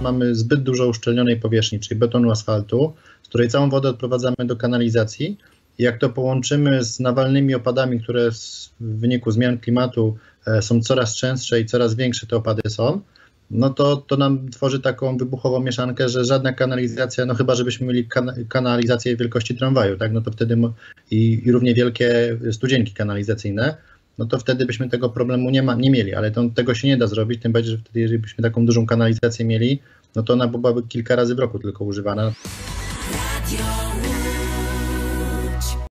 Mamy zbyt dużo uszczelnionej powierzchni, czyli betonu asfaltu, z której całą wodę odprowadzamy do kanalizacji. Jak to połączymy z nawalnymi opadami, które w wyniku zmian klimatu e, są coraz częstsze i coraz większe te opady są, no to, to nam tworzy taką wybuchową mieszankę, że żadna kanalizacja, no chyba żebyśmy mieli kan kanalizację wielkości tramwaju, tak, no to wtedy i, i równie wielkie studzienki kanalizacyjne, no to wtedy byśmy tego problemu nie, ma, nie mieli, ale to, tego się nie da zrobić, tym bardziej, że wtedy jeżeli byśmy taką dużą kanalizację mieli, no to ona byłaby kilka razy w roku tylko używana. Radio.